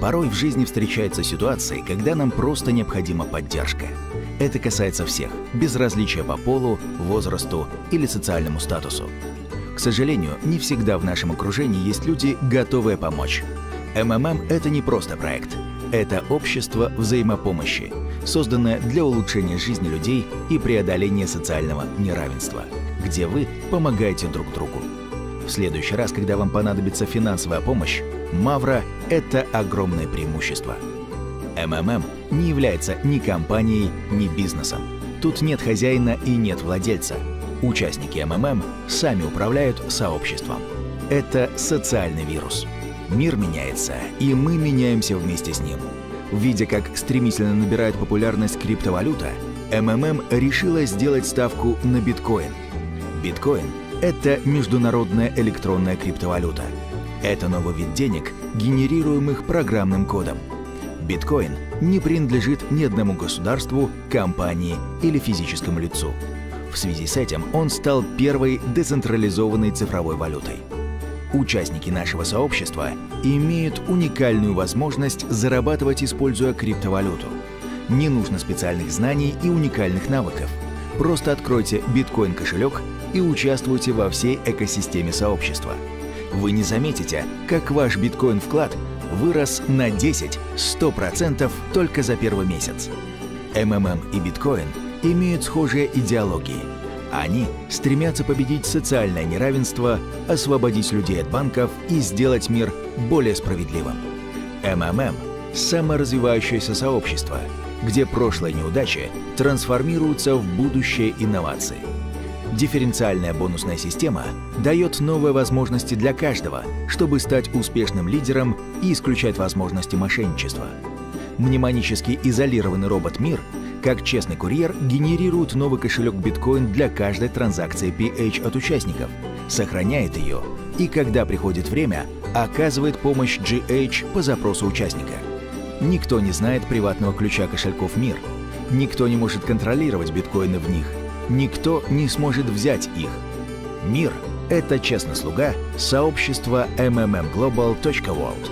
Порой в жизни встречаются ситуации, когда нам просто необходима поддержка. Это касается всех, без различия по полу, возрасту или социальному статусу. К сожалению, не всегда в нашем окружении есть люди, готовые помочь. МММ – это не просто проект. Это общество взаимопомощи, созданное для улучшения жизни людей и преодоления социального неравенства, где вы помогаете друг другу. В следующий раз, когда вам понадобится финансовая помощь, Мавра – это огромное преимущество. МММ не является ни компанией, ни бизнесом. Тут нет хозяина и нет владельца. Участники МММ сами управляют сообществом. Это социальный вирус. Мир меняется, и мы меняемся вместе с ним. Видя, как стремительно набирает популярность криптовалюта, МММ решила сделать ставку на биткоин. Биткоин – это международная электронная криптовалюта – это новый вид денег, генерируемых программным кодом. Биткоин не принадлежит ни одному государству, компании или физическому лицу. В связи с этим он стал первой децентрализованной цифровой валютой. Участники нашего сообщества имеют уникальную возможность зарабатывать, используя криптовалюту. Не нужно специальных знаний и уникальных навыков. Просто откройте биткоин-кошелек и участвуйте во всей экосистеме сообщества – вы не заметите, как ваш биткоин-вклад вырос на 10-100% только за первый месяц. МММ и биткоин имеют схожие идеологии. Они стремятся победить социальное неравенство, освободить людей от банков и сделать мир более справедливым. МММ – саморазвивающееся сообщество, где прошлые неудачи трансформируются в будущее инновации – Дифференциальная бонусная система дает новые возможности для каждого, чтобы стать успешным лидером и исключать возможности мошенничества. Мнемонически изолированный робот «Мир» как честный курьер генерирует новый кошелек биткоин для каждой транзакции PH от участников, сохраняет ее и, когда приходит время, оказывает помощь GH по запросу участника. Никто не знает приватного ключа кошельков «Мир», никто не может контролировать биткоины в них, никто не сможет взять их. Мир – это честный слуга сообщества mmmglobal.world.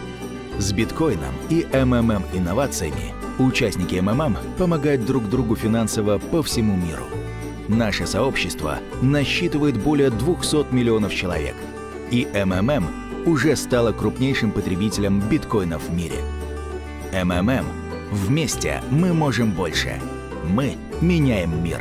С биткоином и MMM инновациями участники MMM помогают друг другу финансово по всему миру. Наше сообщество насчитывает более 200 миллионов человек, и MMM уже стало крупнейшим потребителем биткоинов в мире. MMM – вместе мы можем больше. Мы меняем мир.